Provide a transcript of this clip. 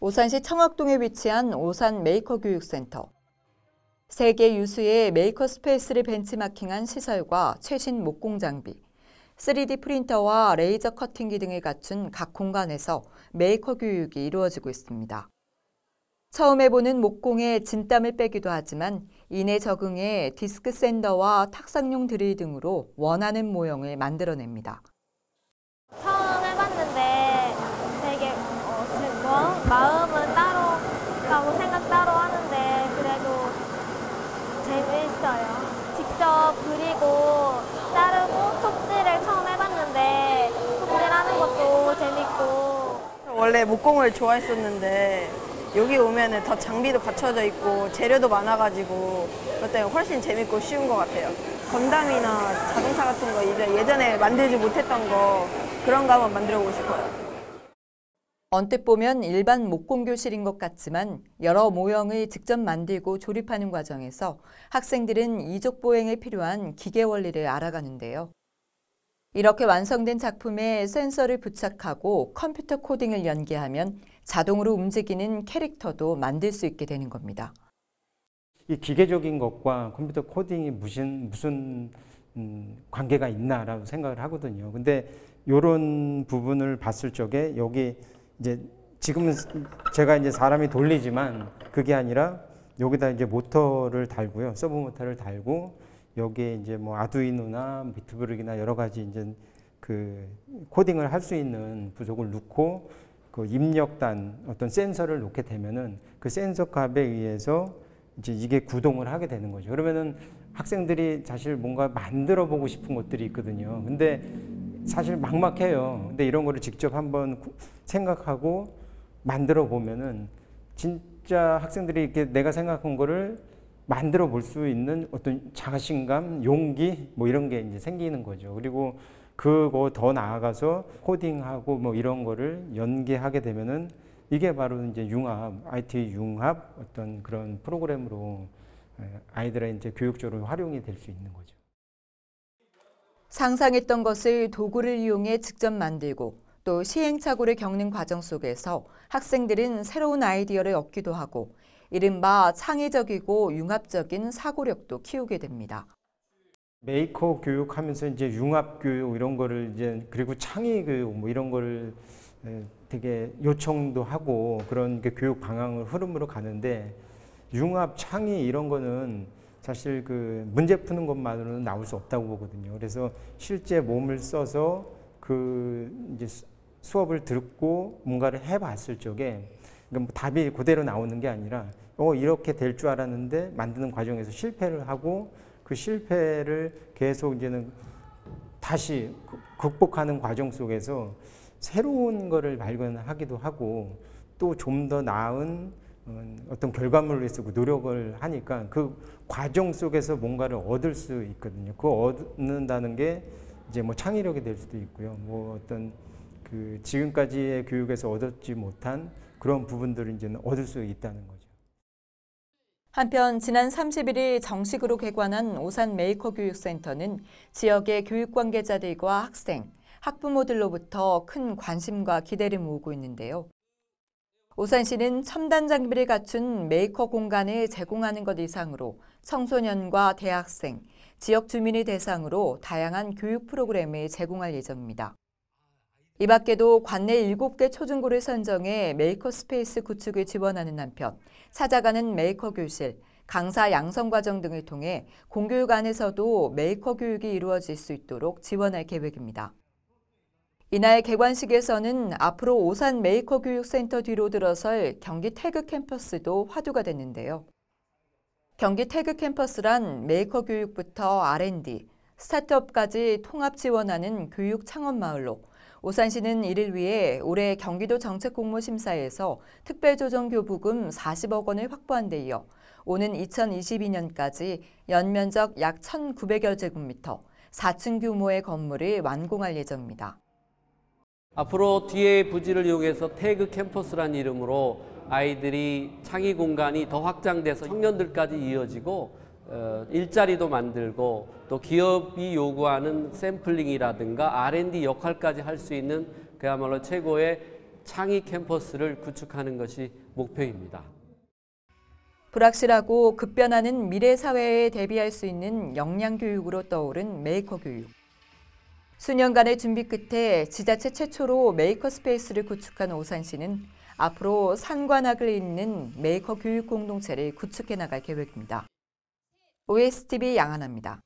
오산시 청학동에 위치한 오산 메이커 교육센터. 세계 유수의 메이커 스페이스를 벤치마킹한 시설과 최신 목공 장비, 3D 프린터와 레이저 커팅기 등을 갖춘 각 공간에서 메이커 교육이 이루어지고 있습니다. 처음 해보는 목공에 진땀을 빼기도 하지만 이내 적응해 디스크 샌더와 탁상용 드릴 등으로 원하는 모형을 만들어냅니다. 처음 해봤는데 되게 어, 제 뭐, 마음은 따로 하고 생각 따로 하는데 그래도 재미있어요. 직접 그리고 자르고 톱질을 처음 해봤는데 톱질하는 것도 재밌고 원래 목공을 좋아했었는데 여기 오면은 더 장비도 갖춰져 있고 재료도 많아가지고 때문에 훨씬 재밌고 쉬운 것 같아요. 건담이나 자동차 같은 거 이제 예전에 만들지 못했던 거 그런 거 한번 만들어 보고 싶어요. 언뜻 보면 일반 목공 교실인 것 같지만 여러 모형을 직접 만들고 조립하는 과정에서 학생들은 이족 보행에 필요한 기계 원리를 알아가는데요. 이렇게 완성된 작품에 센서를 부착하고 컴퓨터 코딩을 연계하면 자동으로 움직이는 캐릭터도 만들 수 있게 되는 겁니다. 이 기계적인 것과 컴퓨터 코딩이 무슨 무슨 음, 관계가 있나라고 생각을 하거든요. 근데 이런 부분을 봤을 적에 여기 이제 지금은 제가 이제 사람이 돌리지만 그게 아니라 여기다 이제 모터를 달고요. 서브 모터를 달고 여기에 이제 뭐 아두이노나 비트브릭이나 여러 가지 이제 그 코딩을 할 수 있는 부속을 넣고 그 입력단 어떤 센서를 놓게 되면은 그 센서 값에 의해서 이제 이게 구동을 하게 되는 거죠. 그러면은 학생들이 사실 뭔가 만들어 보고 싶은 것들이 있거든요. 근데 사실 막막해요. 근데 이런 거를 직접 한번 생각하고 만들어 보면은 진짜 학생들이 이렇게 내가 생각한 거를 만들어 볼 수 있는 어떤 자신감, 용기 뭐 이런 게 이제 생기는 거죠. 그리고 그거 더 나아가서 코딩하고 뭐 이런 거를 연계하게 되면은 이게 바로 이제 융합, IT 융합 어떤 그런 프로그램으로 아이들의 이제 교육적으로 활용이 될 수 있는 거죠. 상상했던 것을 도구를 이용해 직접 만들고 또 시행착오를 겪는 과정 속에서 학생들은 새로운 아이디어를 얻기도 하고 이른바 창의적이고 융합적인 사고력도 키우게 됩니다. 메이커 교육하면서 이제 융합 교육 이런 거를 이제 그리고 창의 교육 뭐 이런 거를 되게 요청도 하고 그런 교육 방향을 흐름으로 가는데 융합 창의 이런 거는 사실 그 문제 푸는 것만으로는 나올 수 없다고 보거든요. 그래서 실제 몸을 써서 그 이제 수업을 듣고 뭔가를 해봤을 적에 그러니까 뭐 답이 그대로 나오는 게 아니라 어 이렇게 될 줄 알았는데 만드는 과정에서 실패를 하고 그 실패를 계속 이제는 다시 극복하는 과정 속에서 새로운 거를 발견하기도 하고 또 좀 더 나은 어, 어떤 결과물을 위해서 그 노력을 하니까 그 과정 속에서 뭔가를 얻을 수 있거든요. 그 얻는다는 게 이제 뭐 창의력이 될 수도 있고요. 뭐 어떤 그 지금까지의 교육에서 얻었지 못한 그런 부분들을 이제는 얻을 수 있다는 거죠. 한편 지난 31일 정식으로 개관한 오산 메이커 교육센터는 지역의 교육 관계자들과 학생, 학부모들로부터 큰 관심과 기대를 모으고 있는데요. 오산시는 첨단 장비를 갖춘 메이커 공간을 제공하는 것 이상으로 청소년과 대학생, 지역 주민을 대상으로 다양한 교육 프로그램을 제공할 예정입니다. 이 밖에도 관내 7개 초중고를 선정해 메이커 스페이스 구축을 지원하는 한편 찾아가는 메이커 교실, 강사 양성 과정 등을 통해 공교육 안에서도 메이커 교육이 이루어질 수 있도록 지원할 계획입니다. 이날 개관식에서는 앞으로 오산 메이커 교육센터 뒤로 들어설 경기 태그 캠퍼스도 화두가 됐는데요. 경기 태그 캠퍼스란 메이커 교육부터 R&D, 스타트업까지 통합 지원하는 교육 창업 마을로 오산시는 이를 위해 올해 경기도 정책공모심사에서 특별조정교부금 40억 원을 확보한 데 이어 오는 2022년까지 연면적 약 1,900여 제곱미터, 4층 규모의 건물을 완공할 예정입니다. 앞으로 뒤에 부지를 이용해서 태그 캠퍼스란 이름으로 아이들이 창의 공간이 더 확장돼서 청년들까지 이어지고 어, 일자리도 만들고 또 기업이 요구하는 샘플링이라든가 R&D 역할까지 할 수 있는 그야말로 최고의 창의 캠퍼스를 구축하는 것이 목표입니다. 불확실하고 급변하는 미래 사회에 대비할 수 있는 역량 교육으로 떠오른 메이커 교육. 수년간의 준비 끝에 지자체 최초로 메이커 스페이스를 구축한 오산시는 앞으로 산관학을 잇는 메이커 교육 공동체를 구축해 나갈 계획입니다. OSTV 양한합니다.